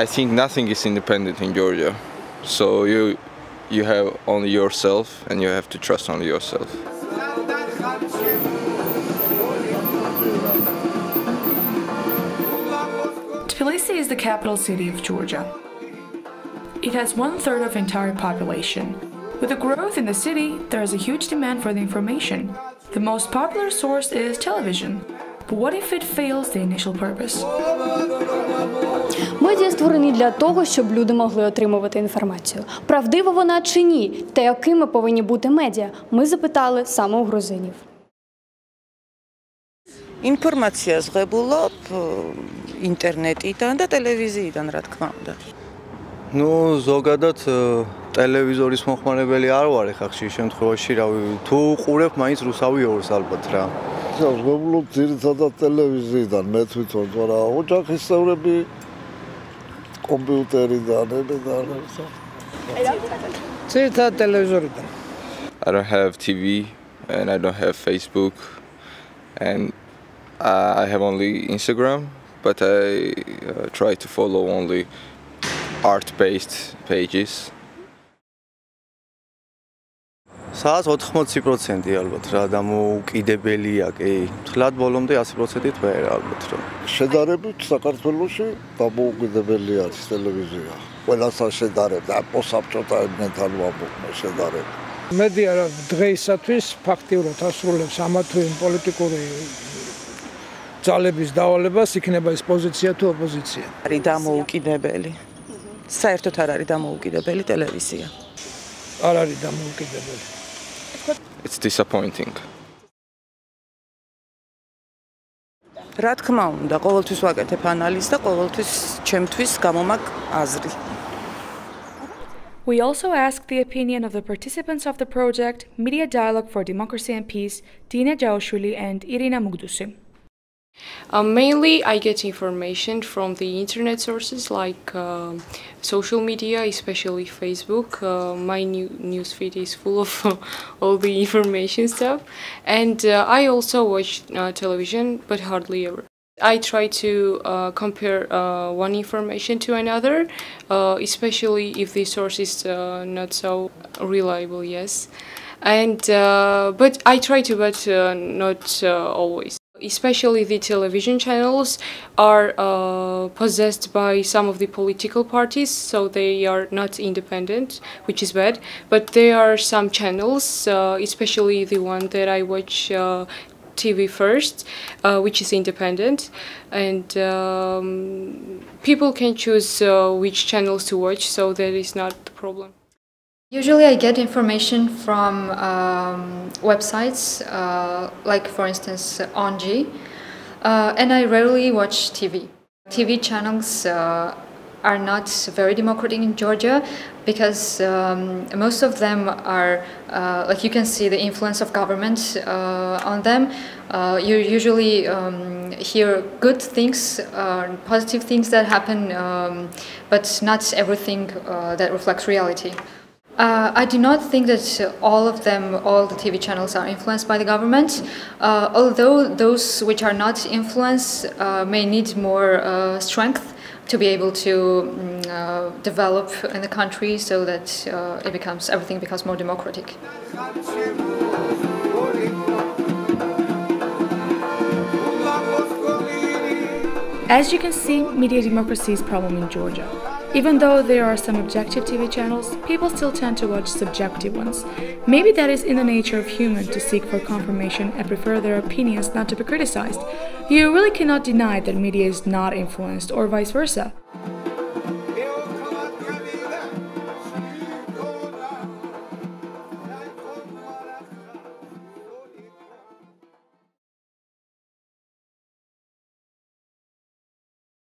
I think nothing is independent in Georgia. So you you have only yourself and you have to trust only yourself. Tbilisi is the capital city of Georgia. It has one third of entire population. With the growth in the city, there is a huge demand for the information. The most popular source is television. But what if it fails the initial purpose? Медіа створені для того, щоб люди могли отримувати інформацію. Правдива вона чи ні? Та якими повинні бути медіа? Ми запитали саме у грузинів. ინფორმაციას ღებულობ ო, ინტერნეტიდან და ტელევიზიიდან, რა თქმა უნდა. ну ზოგადად ე, ტელევიზორის მოხმარებელი არ ვარ ეხლა ხშირ შემთხვევაში რავი თუ უყურებ მაინც რუსავი ორს ალბათ რა ვღებულობ ძირითადად ტელევიზიიდან მე თვითონ თორა ოჯახის წევრები კომპიუტერიდან ებედან ძირითადად ტელევიზორიდან. I don't have TV and I don't have Facebook and uh, I have only Instagram, but I uh, try to follow only art-based pages. სადაც 80% ალბათ რა დამოუკიდებელია კი თლად ბოლომდე 100%-ით ვერ ალბათ რა შედარებით საქართველოში დამოუკიდებელი არის ტელევიზია ყველასთან შედარებით და პოსაბჭოთაებთან ვამბობ შედარებით მედია რა დღეისათვის ფაქტიურად ასრულებს ამა თუ იმ პოლიტიკური ძალების დავალებას იქნება ეს პოზიცია თუ ოპოზიცია. არის დამოუკიდებელი. საერთოდ არ არის დამოუკიდებელი ტელევიზია. არ არის დამოუკიდებელი. It's disappointing. რა თქმა უნდა, ყოველთვის ვაკეთებ ანალიზს და ყოველთვის ჩემთვის გამომაკ აზრი. We also asked the opinion of the participants of the project Media Dialogue for Democracy and Peace, Dina Jaushvili and Irina Mugdusi. Uh, mainly, I get information from the internet sources like um social media, especially Facebook. Uh, my new newsfeed is full of all the information stuff, and uh, I also watch uh, television, but hardly ever. I try to uh, compare uh, one information to another, uh, especially if the source is uh, not so reliable. Yes, and uh, but I try to, but uh, not uh, always especially the television channels are uh, possessed by some of the political parties so they are not independent which is bad. But there are some channels uh, especially the one that i watch uh, tv first uh, which is independent. And um, people can choose uh, which channels to watch so that is not the problem Usually, I get information from um, websites, uh, like for instance, Onji, uh, and I rarely watch TV. TV channels uh, are not very democratic in Georgia because um, most of them are, uh, like you can see the influence of government uh, on them. Uh, you usually um, hear good things, positive things that happen, um, but not everything that reflects reality. Uh, I do not think that all of them, all the TV channels are influenced by the government, uh, although those which are not influenced uh, may need more uh, strength to be able to mm, uh, develop in the country so that uh, it becomes, everything becomes more democratic. As you can see, media democracy is a problem in Georgia. Even though there are some objective TV channels, people still tend to watch subjective ones. Maybe that is in the nature of human to seek for confirmation and prefer their opinions not to be criticized. You really cannot deny that media is not influenced or vice versa.